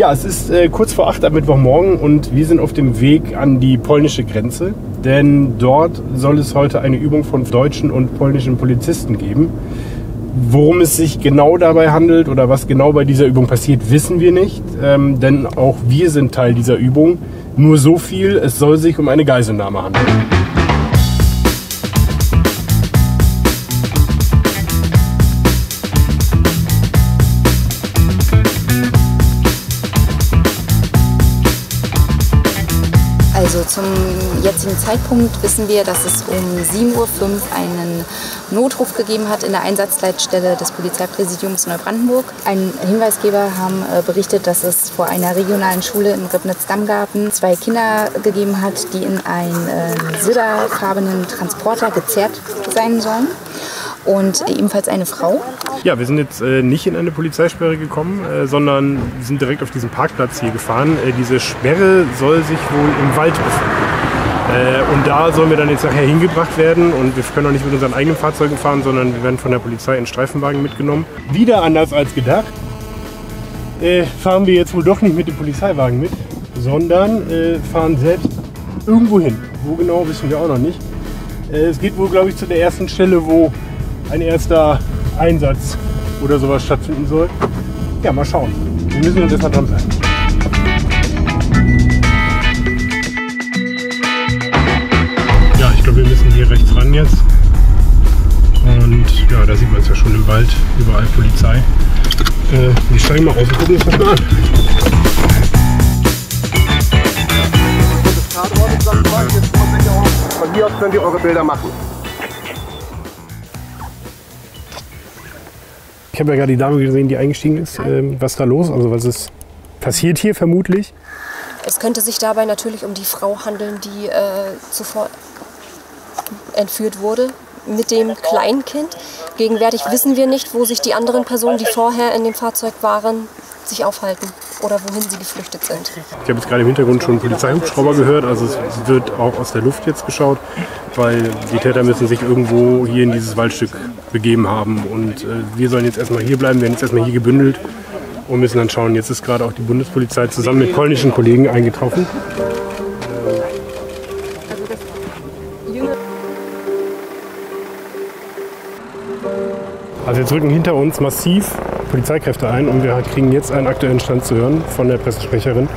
Ja, es ist äh, kurz vor acht am Mittwochmorgen und wir sind auf dem Weg an die polnische Grenze, denn dort soll es heute eine Übung von deutschen und polnischen Polizisten geben. Worum es sich genau dabei handelt oder was genau bei dieser Übung passiert, wissen wir nicht, ähm, denn auch wir sind Teil dieser Übung. Nur so viel, es soll sich um eine Geiselnahme handeln. Also zum jetzigen Zeitpunkt wissen wir, dass es um 7.05 Uhr einen Notruf gegeben hat in der Einsatzleitstelle des Polizeipräsidiums Neubrandenburg. Ein Hinweisgeber haben äh, berichtet, dass es vor einer regionalen Schule im Ribnitz-Dammgarten zwei Kinder gegeben hat, die in einen äh, silberfarbenen Transporter gezerrt sein sollen und ebenfalls eine Frau. Ja, wir sind jetzt äh, nicht in eine Polizeisperre gekommen, äh, sondern sind direkt auf diesen Parkplatz hier gefahren. Äh, diese Sperre soll sich wohl im Wald befinden. Äh, und da sollen wir dann jetzt nachher hingebracht werden. Und wir können auch nicht mit unseren eigenen Fahrzeugen fahren, sondern wir werden von der Polizei in Streifenwagen mitgenommen. Wieder anders als gedacht. Äh, fahren wir jetzt wohl doch nicht mit dem Polizeiwagen mit, sondern äh, fahren selbst irgendwo hin. Wo genau, wissen wir auch noch nicht. es geht wohl, glaube ich, zu der ersten Stelle, wo ein erster Einsatz oder sowas stattfinden soll. Ja, mal schauen. Wir müssen uns erstmal dran sein. Ja, ich glaube, wir müssen hier rechts ran jetzt. Und ja, da sieht man es ja schon im Wald, überall Polizei. Äh, wir steigen mal aus und gucken uns das mal an. Von hier aus könnt ihr eure Bilder machen. Ich habe ja gerade die Dame gesehen, die eingestiegen ist. Ähm, was ist da los? Also was ist passiert hier vermutlich? Es könnte sich dabei natürlich um die Frau handeln, die äh, zuvor entführt wurde mit dem Kleinkind. Gegenwärtig wissen wir nicht, wo sich die anderen Personen, die vorher in dem Fahrzeug waren, sich aufhalten oder wohin sie geflüchtet sind. Ich habe jetzt gerade im Hintergrund schon Polizeihubschrauber gehört, also es wird auch aus der Luft jetzt geschaut, weil die Täter müssen sich irgendwo hier in dieses Waldstück begeben haben und äh, wir sollen jetzt erstmal hier bleiben, werden jetzt erstmal hier gebündelt und müssen dann schauen. Jetzt ist gerade auch die Bundespolizei zusammen mit polnischen Kollegen eingetroffen. Also jetzt rücken hinter uns massiv Polizeikräfte ein und wir kriegen jetzt einen aktuellen Stand zu hören von der Pressesprecherin.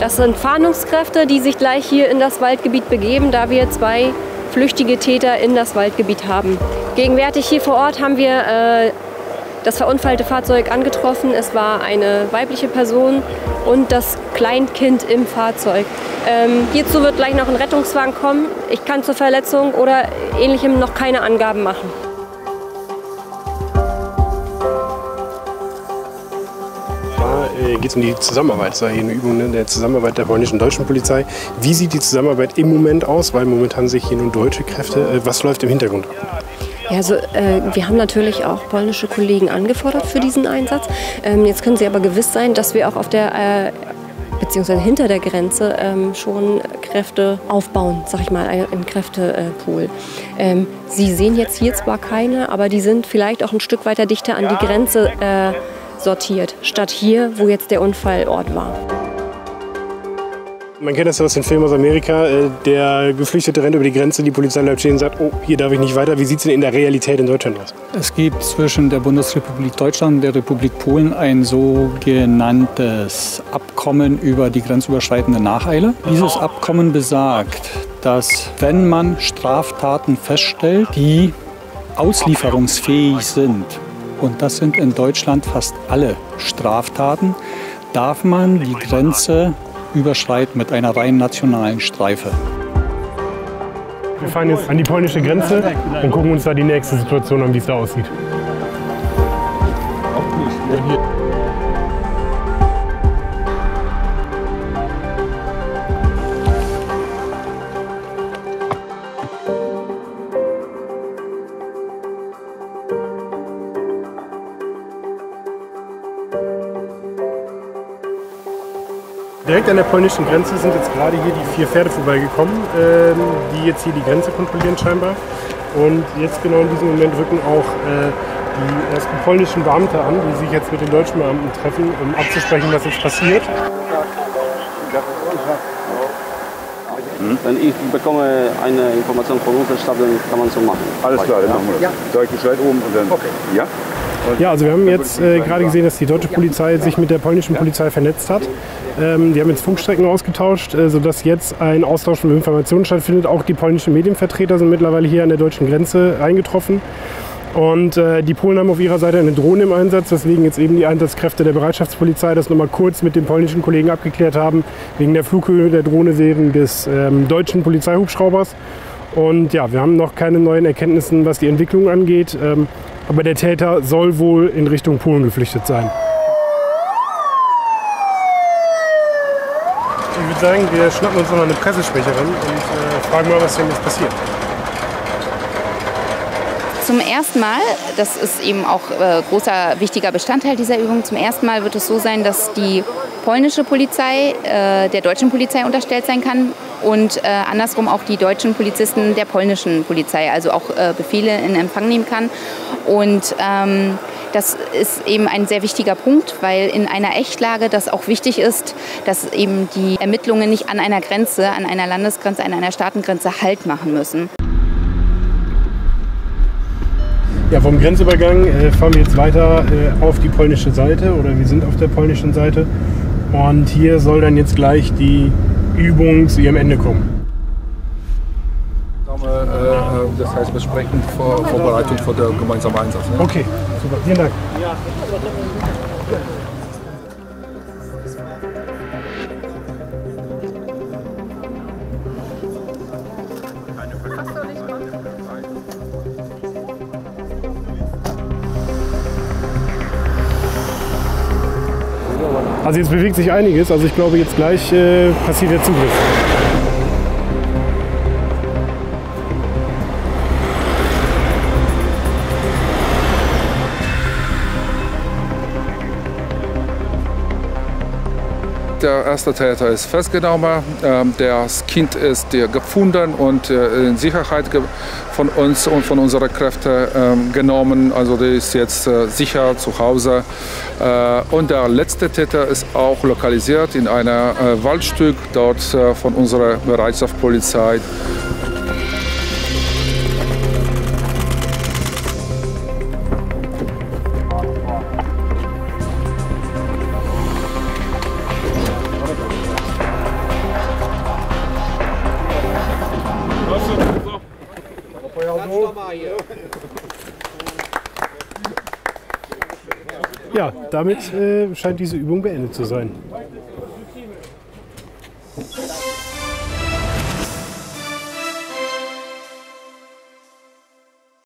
Das sind Fahndungskräfte, die sich gleich hier in das Waldgebiet begeben, da wir zwei flüchtige Täter in das Waldgebiet haben. Gegenwärtig hier vor Ort haben wir äh, das verunfallte Fahrzeug angetroffen. Es war eine weibliche Person und das Kleinkind im Fahrzeug. Ähm, hierzu wird gleich noch ein Rettungswagen kommen. Ich kann zur Verletzung oder ähnlichem noch keine Angaben machen. Geht es um die Zusammenarbeit. Das war hier eine Übung ne, der Zusammenarbeit der polnischen und deutschen Polizei. Wie sieht die Zusammenarbeit im Moment aus? Weil momentan sich hier nun deutsche Kräfte. Äh, was läuft im Hintergrund? Ja, also äh, wir haben natürlich auch polnische Kollegen angefordert für diesen Einsatz. Ähm, jetzt können Sie aber gewiss sein, dass wir auch auf der äh, beziehungsweise hinter der Grenze ähm, schon Kräfte aufbauen, sag ich mal, im Kräftepool. Ähm, Sie sehen jetzt hier zwar keine, aber die sind vielleicht auch ein Stück weiter dichter an die Grenze äh, sortiert, statt hier, wo jetzt der Unfallort war. Man kennt das ja aus den Filmen aus Amerika. Äh, der Geflüchtete rennt über die Grenze, die Polizei bleibt stehen und sagt, oh, hier darf ich nicht weiter. Wie sieht es denn in der Realität in Deutschland aus? Es gibt zwischen der Bundesrepublik Deutschland und der Republik Polen ein sogenanntes Abkommen über die grenzüberschreitende Nacheile. Dieses Abkommen besagt, dass wenn man Straftaten feststellt, die auslieferungsfähig sind, und das sind in Deutschland fast alle Straftaten, darf man die Grenze überschreiten mit einer rein nationalen Streife. Wir fahren jetzt an die polnische Grenze und gucken uns da die nächste Situation an, wie es da aussieht. Direkt an der polnischen Grenze sind jetzt gerade hier die vier Pferde vorbeigekommen, ähm, die jetzt hier die Grenze kontrollieren scheinbar. Und jetzt genau in diesem Moment rücken auch äh, die ersten polnischen Beamte an, die sich jetzt mit den deutschen Beamten treffen, um abzusprechen, was jetzt passiert. Wenn ich bekomme eine Information von unserer Stadt, dann kann man so machen. Alles klar, dann machen wir das. Ja. Sag ich Bescheid oben und dann. Okay. Ja? Ja, also wir haben jetzt äh, gerade gesehen, dass die deutsche Polizei sich mit der polnischen Polizei vernetzt hat. Ähm, die haben jetzt Funkstrecken ausgetauscht, äh, sodass jetzt ein Austausch von Informationen stattfindet. Auch die polnischen Medienvertreter sind mittlerweile hier an der deutschen Grenze eingetroffen. Und äh, die Polen haben auf ihrer Seite eine Drohne im Einsatz, weswegen jetzt eben die Einsatzkräfte der Bereitschaftspolizei das nochmal kurz mit den polnischen Kollegen abgeklärt haben, wegen der Flughöhe der Drohne während des ähm, deutschen Polizeihubschraubers. Und ja, wir haben noch keine neuen Erkenntnisse, was die Entwicklung angeht. Ähm, aber der Täter soll wohl in Richtung Polen geflüchtet sein. Ich würde sagen, wir schnappen uns noch eine Pressesprecherin und äh, fragen mal, was denn jetzt passiert. Zum ersten Mal, das ist eben auch äh, großer wichtiger Bestandteil dieser Übung, zum ersten Mal wird es so sein, dass die polnische Polizei äh, der deutschen Polizei unterstellt sein kann und äh, andersrum auch die deutschen Polizisten der polnischen Polizei, also auch äh, Befehle in Empfang nehmen kann. Und ähm, das ist eben ein sehr wichtiger Punkt, weil in einer Echtlage das auch wichtig ist, dass eben die Ermittlungen nicht an einer Grenze, an einer Landesgrenze, an einer Staatengrenze Halt machen müssen. Ja, vom Grenzübergang äh, fahren wir jetzt weiter äh, auf die polnische Seite oder wir sind auf der polnischen Seite. Und hier soll dann jetzt gleich die Übung zu ihrem Ende kommen. Äh, das heißt besprechend vor Vorbereitung für den gemeinsamen Einsatz. Ne? Okay, super, vielen Dank. Also jetzt bewegt sich einiges. Also ich glaube, jetzt gleich äh, passiert der Zugriff. Der erste Täter ist festgenommen. Ähm, das Kind ist gefunden und äh, in Sicherheit von uns und von unseren Kräften ähm, genommen. Also der ist jetzt äh, sicher zu Hause. Äh, und der letzte Täter ist auch lokalisiert in einem Waldstück dort von unserer Bereitschaftspolizei. Ja, damit äh, scheint diese Übung beendet zu sein.